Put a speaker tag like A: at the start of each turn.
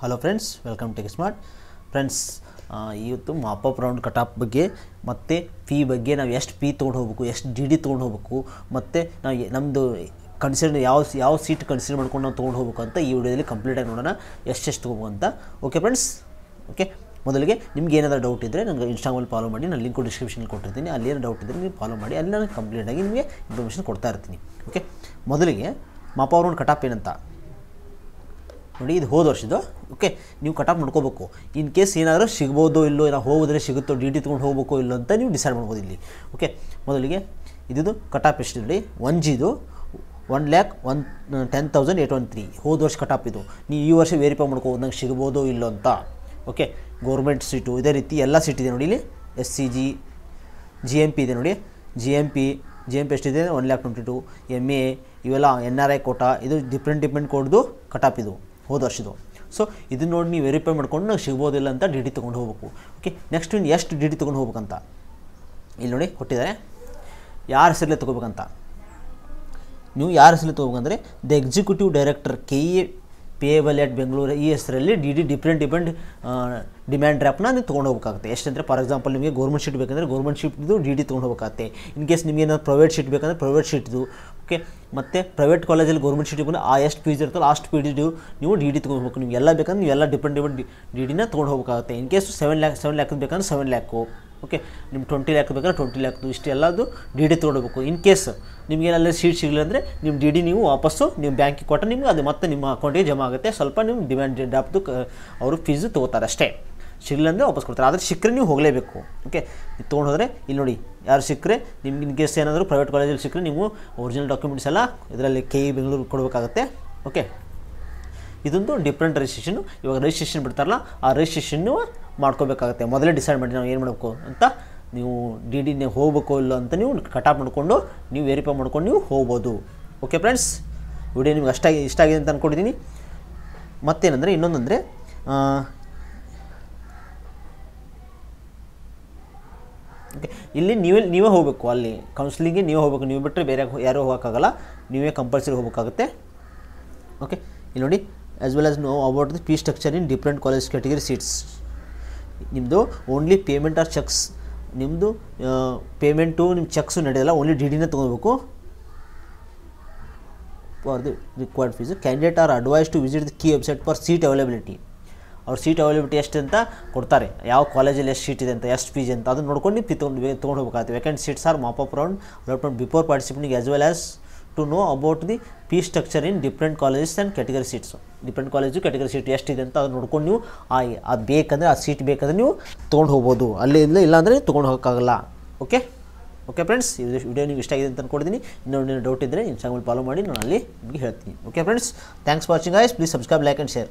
A: Hello friends welcome tech smart friends ಇವತ್ತು mop up round cutoff ಬಗ್ಗೆ, ಮತ್ತು ಫೀ ಬಗ್ಗೆ ನಾವು ಎಷ್ಟು ಫೀ ತೊಗೊಂಡು ಹೋಗ್ಬೇಕು ಎಷ್ಟು ಡಿ ಡಿ ತೊಗೊಂಡು ಹೋಗ್ಬೇಕು ಮತ್ತು ನಾವು ನಮ್ಮದು ಕನ್ಸಿಡರ್ ಯಾವ ಯಾವ ಸೀಟ್ ಕನ್ಸಿಡರ್ ಮಾಡ್ಕೊಂಡು ನಾವು ತೊಗೊಂಡು ಹೋಗ್ಬೇಕು ಅಂತ ಈ ವಿಡಿಯೋದಲ್ಲಿ ಕಂಪ್ಲೀಟಾಗಿ ನೋಡೋಣ, ಎಷ್ಟೆಷ್ಟು ತೊಗೋಬೇಕು ಅಂತ. ಓಕೆ ಫ್ರೆಂಡ್ಸ್ ಓಕೆ ಮೊದಲಿಗೆ ನಿಮ್ಗೆ ಏನಾದರೂ ಡೌಟ್ ಇದ್ದರೆ ನನಗೆ ಇನ್ಸ್ಟಾಗ್ರಾಮಲ್ಲಿ ಫಾಲೋ ಮಾಡಿ, ನಾನು ಲಿಂಕು ಡಿಸ್ಕ್ರಿಪ್ಷನ್ಗೆ ಕೊಟ್ಟಿರ್ತೀನಿ. ಅಲ್ಲಿ ಏನು ಡೌಟ್ ಇದ್ದರೆ ನೀವು ಫಾಲೋ ಮಾಡಿ, ಅಲ್ಲಿ ನಾನು ಕಂಪ್ಲೀಟಾಗಿ ನಿಮಗೆ ಇನ್ಫಾರ್ಮೇಷನ್ ಕೊಡ್ತಾ ಇರ್ತೀನಿ. ಓಕೆ ಮೊದಲಿಗೆ ಮಾಪಪ್ ರೌಂಡ್ ಕಟಾಪ್ ಏನಂತ? ನೋಡಿ, ಇದು ಹೋದ ವರ್ಷದ್ದು. ಓಕೆ ನೀವು ಕಟಾಪ್ ಮಾಡ್ಕೋಬೇಕು. ಇನ್ ಕೇಸ್ ಏನಾದರೂ ಸಿಗ್ಬೋದೋ ಇಲ್ಲೋ, ಏನೋ ಹೋಗೋದ್ರೆ ಸಿಗುತ್ತೋ ಡಿ ಟಿ ತೊಗೊಂಡು ಹೋಗ್ಬೇಕು ಇಲ್ಲೋ ಅಂತ ನೀವು ಡಿಸೈಡ್ ಮಾಡ್ಬೋದು ಇಲ್ಲಿ. ಓಕೆ ಮೊದಲಿಗೆ ಇದಿದು ಕಟಾಪ್ ಎಷ್ಟು ನೋಡಿ ಒನ್ ಜಿದು one lakh one ten thousand eight one three ಹೋದ ವರ್ಷ ಕಟಾಪ್ ಇದು. ನೀವು ಈ ವರ್ಷ ವೆರಿಫೈ ಮಾಡ್ಕೋಬೋದು ನಂಗೆ ಸಿಗ್ಬೋದೋ ಇಲ್ಲೋ ಅಂತ. ಓಕೆ ಗೌರ್ಮೆಂಟ್ ಸೀಟು ಇದೇ ರೀತಿ ಎಲ್ಲ ಸೀಟ್ ಇದೆ ನೋಡಿ ಇಲ್ಲಿ. S C G G M P ಇದೆ ನೋಡಿ. G M P G M P ಎಷ್ಟಿದೆ? One lakh twenty two M A ಇವೆಲ್ಲ ಎನ್ ಆರ್ ಐ ಕೋಟಾ. ಇದು ಡಿಫ್ರೆಂಟ್ ಡಿಫ್ರೆಂಟ್ ಕೋಡ್ದು ಕಟಾಪ್ ಇದು. ಹೋದ ವರ್ಷದ್ದು. ಸೊ ಇದನ್ನ ನೋಡಿ ನೀವು ವೆರಿಫೈ ಮಾಡ್ಕೊಂಡು ನಂಗೆ ಸಿಗ್ಬೋದಿಲ್ಲ ಅಂತ ಡಿ ಡಿ ತೊಗೊಂಡು ಹೋಗ್ಬೇಕು. ಓಕೆ ನೆಕ್ಸ್ಟ್ ಇನ್ನು ಎಷ್ಟು ಡಿ ಡಿ ತೊಗೊಂಡು ಹೋಗ್ಬೇಕಂತ? ಇಲ್ಲಿ ನೋಡಿ, ಕೊಟ್ಟಿದ್ದಾರೆ. ಯಾರ ಹೆಸರಲ್ಲೇ ತೊಗೋಬೇಕಂತ? ನೀವು ಯಾರ ಹೆಸರಲ್ಲಿ ತೊಗೋಬೇಕಂದ್ರೆ the executive director K A payable at Bengaluru ಈ ಹೆಸರಲ್ಲಿ D D different different demand ಡ್ರಾಪ್ನ ನೀವು ತೊಗೊಂಡು ಹೋಗ್ಬೇಕಾಗುತ್ತೆ. ಎಷ್ಟಂದರೆ ಫಾರ್ ಎಕ್ಸಾಂಪಲ್ ನಿಮಗೆ ಗೌರ್ಮೆಂಟ್ ಶೀಟ್ ಬೇಕಂದರೆ ಗೌರ್ಮೆಂಟ್ ಶೀಟ್ದು ಡಿ ಡಿ ತೊಗೊಂಡು ಹೋಗಬೇಕಾಗುತ್ತೆ. ಇನ್ ಕೇಸ್ ನಿಮಗೆ ಏನಾದ್ರು ಪ್ರೈವೇಟ್ ಶೀಟ್ ಬೇಕಂದರೆ ಪ್ರೈವೇಟ್ ಶೀಟ್ದು ಓಕೆ, ಮತ್ತು ಪ್ರೈವೇಟ್ ಕಾಲೇಜಲ್ಲಿ ಗೌರ್ಮೆಂಟ್ ಬಂದರೆ ಆ ಎಷ್ಟು ಫೀಸ್ ಇರ್ತಲ್ಲ ಅಷ್ಟು ಫೀಸ್ ನೀವು ಡಿ ಡಿ ತೊಗೊಂಡು ನೀವು ಎಲ್ಲ ಬೇಕಂದ್ರೆ ನೀವೆಲ್ಲ ಡಿಪೆಂಡ್ ಡಿಫ್ರೆಂಟ್ ಡಿ ಡಿನ ತೊಗೊಂಡು ಹೋಗಬೇಕಾಗುತ್ತೆ. In case seven lakh seven lakh ಬೇಕಂದ್ರೆ ಸೆವೆನ್ ಲ್ಯಾಕು ಓಕೆ ನಿಮ್ಮ ಟ್ವೆಂಟಿ ಲ್ಯಾಕ್ ಬೇಕಾದ್ರೆ ಟ್ವೆಂಟಿ ಲ್ಯಾಕ್ದು ಇಷ್ಟೆಲ್ಲದು ಡಿ ಡಿ ತೊಗೊಳ್ಬೇಕು ಇನ್ ಕೇಸ್ ನಿಮಗೆ ಅಲ್ಲಿ ಸೀಟ್ ಸಿಗಲಿಲ್ಲ ಅಂದರೆ ನಿಮ್ಮ ಡಿ ಡಿ ನೀವು ವಾಪಸ್ಸು ನಿಮ್ಮ ಬ್ಯಾಂಕಿಗೆ ಕೊಟ್ಟರೆ ನಿಮ್ಗೆ ಅದು ಮತ್ತೆ ನಿಮ್ಮ ಅಕೌಂಟಿಗೆ ಜಮಾ ಆಗುತ್ತೆ. ಸ್ವಲ್ಪ ನಿಮ್ಮ ಡಿಮ್ಯಾಂಡ್ ಡ್ರಾಪ್ದು ಅವರು ಫೀಸ್ ತೊಗೋತಾರೆ ಅಷ್ಟೇ ಸಿಗಲಿಲ್ಲ ಅಂದರೆ ವಾಪಸ್ ಕೊಡ್ತಾರೆ. ಆದರೆ ಸಿಕ್ಕರೆ ನೀವು ಹೋಗಲೇಬೇಕು. ಓಕೆ ನೀವು ತೊಗೊಂಡು ಹೋದರೆ, ಇಲ್ಲಿ ನೋಡಿ, ಯಾರು ಸಿಕ್ಕರೆ ನಿಮ್ಗೆ ಇನ್ ಕೇಸ್ ಏನಾದರೂ ಪ್ರೈವೇಟ್ ಕಾಲೇಜಲ್ಲಿ ಸಿಕ್ಕರೆ ನೀವು ಒರಿಜಿನಲ್ ಡಾಕ್ಯುಮೆಂಟ್ಸ್ ಎಲ್ಲ ಇದರಲ್ಲಿ ಕೆ ಇ ಬೆಂಗಳೂರು ಕೊಡಬೇಕಾಗತ್ತೆ. ಓಕೆ ಇದೊಂದು ಡಿಫ್ರೆಂಟ್ ರಿಜಿಸ್ಟ್ರೇಷನ್ ಇವಾಗ ರಿಜಿಸ್ಟ್ರೇಷನ್ ಬಿಡ್ತಾರಲ್ಲ, ಆ ರಿಜಿಸ್ಟ್ರೇಷನ್ನು ಮಾಡ್ಕೋಬೇಕಾಗುತ್ತೆ. ಮೊದಲೇ ಡಿಸೈಡ್ ಮಾಡಿ ನಾವು ಏನು ಮಾಡಬೇಕು ಅಂತ ನೀವು ಡಿ ಡಿ ನೀವು ಹೋಗಬೇಕು ಇಲ್ಲ ಅಂತ ನೀವು ಕಟಾಪ್ ಮಾಡಿಕೊಂಡು ನೀವು ವೆರಿಫೈ ಮಾಡ್ಕೊಂಡು ನೀವು ಹೋಗ್ಬೋದು. ಓಕೆ ಫ್ರೆಂಡ್ಸ್ ವಿಡಿಯೋ ನಿಮ್ಗೆ ಅಷ್ಟಾಗಿ ಇಷ್ಟ ಆಗಿದೆ ಅಂತ ಅಂದ್ಕೊಂಡಿದ್ದೀನಿ ಮತ್ತೇನಂದರೆ, ಇನ್ನೊಂದಂದರೆ ಇಲ್ಲಿ ನೀವೇ ನೀವೇ ಹೋಗಬೇಕು, ಅಲ್ಲಿ ಕೌನ್ಸಿಲಿಂಗ್ಗೆ ನೀವೇ ಹೋಗಬೇಕು. ನೀವು ಬಿಟ್ಟರೆ ಬೇರೆ ಯಾರೂ ಹೋಗೋಕ್ಕಾಗಲ್ಲ. ನೀವೇ ಕಂಪಲ್ಸರಿ ಹೋಗಬೇಕಾಗುತ್ತೆ. ಓಕೆ ಇಲ್ಲಿ ನೋಡಿ as well as know about the fee structure in different college category seats ನಿಮ್ಮದು ಓನ್ಲಿ ಪೇಮೆಂಟ್ ಆರ್ ಚೆಕ್ಸ್ ನಿಮ್ಮದು ಪೇಮೆಂಟು ನಿಮ್ಮ ಚೆಕ್ಸು ನಡೆಯಲ್ಲ ಓನ್ಲಿ ಡಿ ಡಿನೇ ತೊಗೋಬೇಕು. For the required fees candidate are advised to visit the key website for seat availability ಅವ್ರ seat availability ಎಷ್ಟು ಅಂತ ಕೊಡ್ತಾರೆ. ಯಾವ ಕಾಲೇಜಲ್ಲಿ ಎಷ್ಟು ಸೀಟ್ ಇದೆ ಅಂತ, ಎಷ್ಟು ಫೀಸ್ ಅಂತ ಅದನ್ನು ನೋಡ್ಕೊಂಡು ನೀವು ತೊಗೊಂಡು ತೊಗೊಂಡು ಹೋಗ್ಬೇಕಾಗುತ್ತೆ. Vacant seats are mop up round allotment before participating as well as to know about the fee structure in different colleges and category seats different college category seat ಎಷ್ಟಿದೆ ಅಂತ ಅದು ನೋಡ್ಕೊಂಡು ನೀವು ಆ ಅದು ಬೇಕಂದರೆ, ಆ ಸೀಟ್ ಬೇಕಂದ್ರೆ ನೀವು ತೊಗೊಂಡು ಹೋಗ್ಬೋದು. ಅಲ್ಲಿ ಇಲ್ಲ ಇಲ್ಲಾಂದರೆ ತೊಗೊಂಡು ಹೋಗೋಕ್ಕಾಗಲ್ಲ. ಓಕೆ ಓಕೆ ಫ್ರೆಂಡ್ಸ್ ಇದು ವಿಡಿಯೋ ನಿಮ್ಗೆ ಇಷ್ಟ ಆಗಿದೆ ಅಂತ ಅನ್ಕೊಂಡಿದ್ದೀನಿ ಇನ್ನೊಂದು ಡೌಟ್ ಇದ್ದರೆ ಇನ್ಸ್ಟಾಗ್ರಾಮಲ್ಲಿ ಫಾಲೋ ಮಾಡಿ, ನಾನು ಅಲ್ಲಿ ನಿಮಗೆ ಹೇಳ್ತೀನಿ. Okay friends thanks watching guys please subscribe like and share